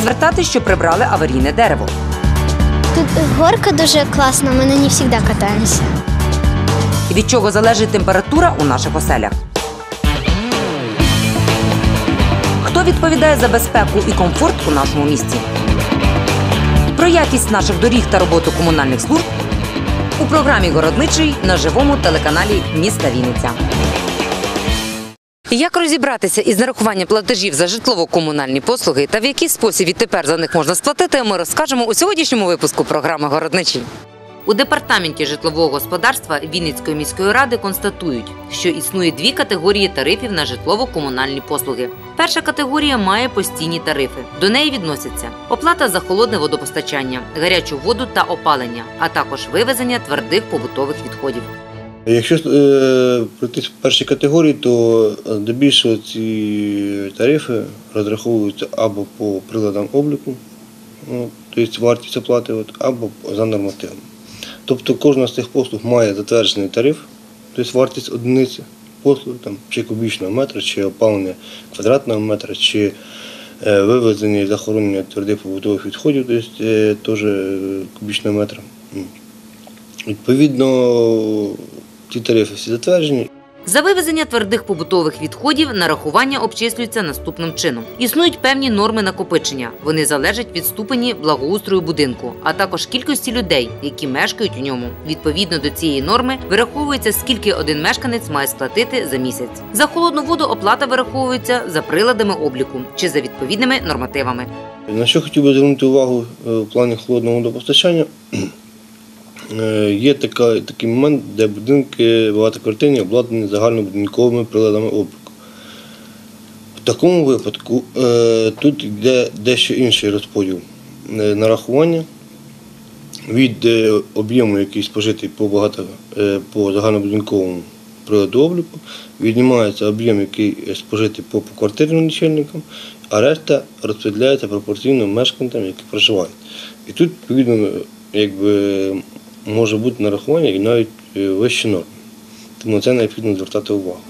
звертати, що прибрали аварійне дерево. Тут горка дуже класна, ми на ній завжди катаємося. Від чого залежить температура у наших оселях? Хто відповідає за безпеку і комфорт у нашому місті? Про якість наших доріг та роботу комунальних служб у програмі Городничий на живому телеканалі міста Вінниця. Як розібратися із нарахуванням платежів за житлово-комунальні послуги та в який спосіб відтепер за них можна сплатити, ми розкажемо у сьогоднішньому випуску програми Городничий. У департаменті житлового господарства Вінницької міської ради констатують, що існує дві категорії тарифів на житлово-комунальні послуги. Перша категорія має постійні тарифи. До неї відносяться оплата за холодне водопостачання, гарячу воду та опалення, а також вивезення твердих побутових відходів. Якщо е, пройти в першій категорії, то е, здебільшого ці тарифи розраховуються або по приладам обліку, тобто вартість оплати, або за нормативом. Тобто кожна з цих послуг має затверджений тариф, тобто вартість одиниці послуги, там, чи кубічного метра, чи опалення квадратного метра, чи е, вивезення і захоронення твердих побутових відходів, тобто теж кубічного метра. Відповідно, ці тарифи всі затверджені. За вивезення твердих побутових відходів нарахування обчислюються наступним чином. Існують певні норми накопичення. Вони залежать від ступені благоустрою будинку, а також кількості людей, які мешкають у ньому. Відповідно до цієї норми вираховується, скільки один мешканець має сплатити за місяць. За холодну воду оплата вираховується за приладами обліку чи за відповідними нормативами. На що хотів би звернути увагу е, в плані холодного водопостачання. Е, Є така, такий момент, де будинки багатоквартирні обладнані загальнобудинковими приладами обліку. В такому випадку е, тут йде дещо інший розподіл е, нарахування від об'єму, який спожитий по, багато, по загальнобудинковому приладу обліку, віднімається об'єм, який спожитий по поквартирним лічильникам, а решта розподіляється пропорційно мешканцям, які проживають. І тут, відповідно, якби, може бути нарахування і навіть е, вищі норми. Тому це необхідно звертати увагу.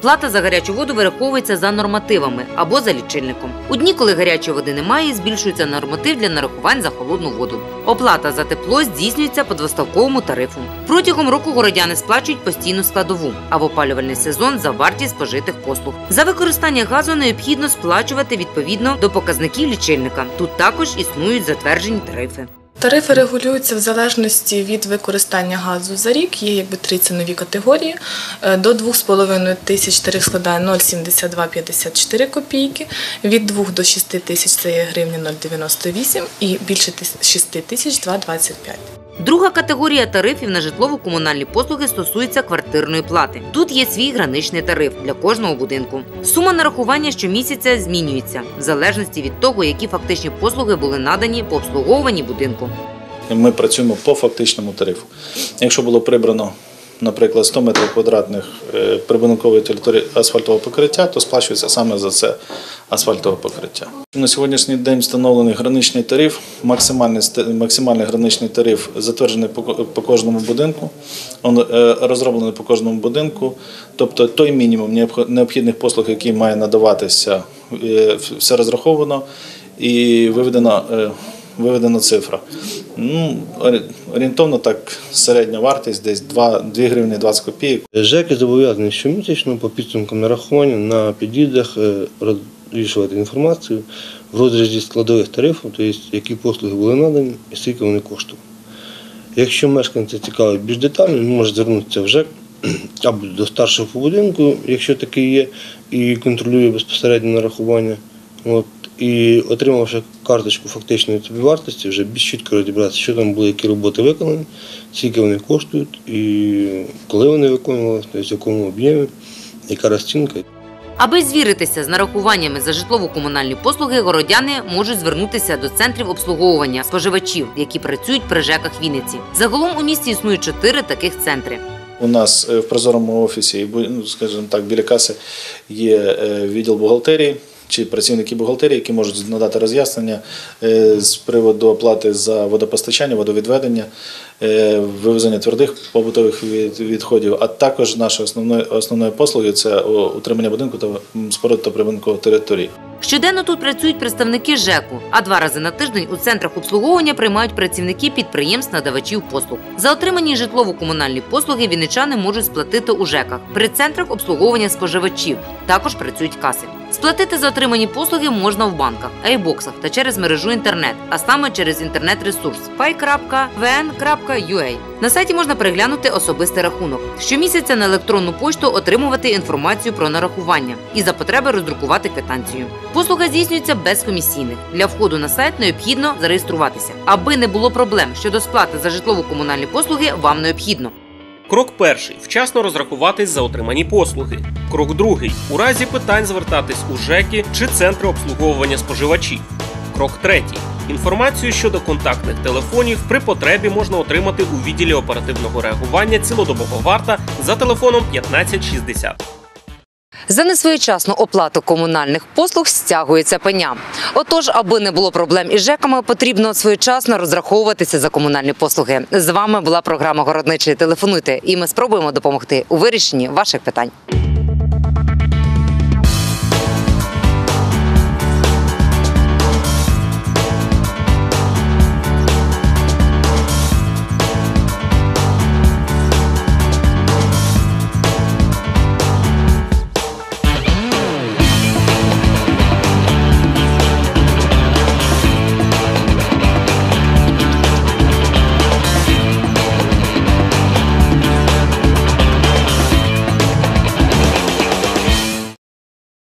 Плата за гарячу воду вираховується за нормативами або за лічильником. У дні, коли гарячої води немає, збільшується норматив для нарахувань за холодну воду. Оплата за тепло здійснюється по двоставковому тарифу. Протягом року городяни сплачують постійну складову, а в опалювальний сезон за вартість спожитих послуг. За використання газу необхідно сплачувати відповідно до показників лічильника. Тут також існують затверджені тарифи. Тарифи регулюються в залежності від використання газу за рік. Є якби три цінові категорії. Е, До 2,5 тисяч тариф складає 0,7254 копійки. Від 2 до 6 тисяч це є гривня 0,98 і більше 6 тисяч 2,25. Друга категорія тарифів на житлово-комунальні послуги стосується квартирної плати. Тут є свій граничний тариф для кожного будинку. Сума нарахування щомісяця змінюється в залежності від того, які фактичні послуги були надані по обслуговуванні будинку. Ми працюємо по фактичному тарифу. Якщо було прибрано, наприклад, 100 метрів квадратних е, прибудинкової території асфальтового покриття, то сплачується саме за це асфальтове покриття. На сьогоднішній день встановлений граничний тариф, максимальний, максимальний граничний тариф затверджений по, кожному будинку, е, розроблений по кожному будинку. Тобто той мінімум необхідних послуг, який має надаватися, е, все розраховано і виведено. Виведена цифра. Ну, орієнтовно так середня вартість десь 2, 2 гривні 20 копійок. ЖЕКи зобов'язані щомісячно по підсумкам нарахування на під'їздах е, розвішувати інформацію в розрізі складових тарифів, тобто які послуги були надані і скільки вони коштували. Якщо мешканці цікавить більш детально, він може звернутися в ЖЕК або до старшого по будинку, якщо такий є, і контролює безпосередньо нарахування. От, і отримавши карточку фактичної собівартості, вже більш чітко розібратися, що там були, які роботи виконані, скільки вони коштують, і коли вони виконувалися, тобто в якому об'ємі, яка розцінка. Аби звіритися з нарахуваннями за житлово-комунальні послуги, городяни можуть звернутися до центрів обслуговування споживачів, які працюють при ЖЕКах Вінниці. Загалом у місті існують чотири таких центри. У нас е, в прозорому офісі, ну, скажімо так, біля каси є е, відділ бухгалтерії чи працівники бухгалтерії, які можуть надати роз'яснення е, з приводу оплати за водопостачання, водовідведення, е, вивезення твердих побутових від- відходів, а також нашої основної основної послуги це утримання будинку та споруд та прибудинкових територій. Щоденно тут працюють представники ЖЕКу, а два рази на тиждень у центрах обслуговування приймають працівники підприємств-надавачів послуг. За отримані житлово-комунальні послуги вінничани можуть сплатити у ЖЕКах при центрах обслуговування споживачів. Також працюють каси. Сплатити за отримані послуги можна в банках, айбоксах та через мережу інтернет, а саме через інтернет-ресурс pay.vn.ua. На сайті можна переглянути особистий рахунок. Щомісяця на електронну пошту отримувати інформацію про нарахування і за потреби роздрукувати квитанцію. Послуга здійснюється без комісійних. Для входу на сайт необхідно зареєструватися. Аби не було проблем щодо сплати за житлово-комунальні послуги, вам необхідно Крок перший вчасно розрахуватись за отримані послуги. Крок другий у разі питань звертатись у ЖЕКи чи центри обслуговування споживачів. Крок третій. Інформацію щодо контактних телефонів при потребі можна отримати у відділі оперативного реагування цілодобового варта за телефоном 1560. За несвоєчасну оплату комунальних послуг стягується пеня. Отож, аби не було проблем із ЖЕКами, потрібно своєчасно розраховуватися за комунальні послуги. З вами була програма Городничий. Телефонуйте, і ми спробуємо допомогти у вирішенні ваших питань.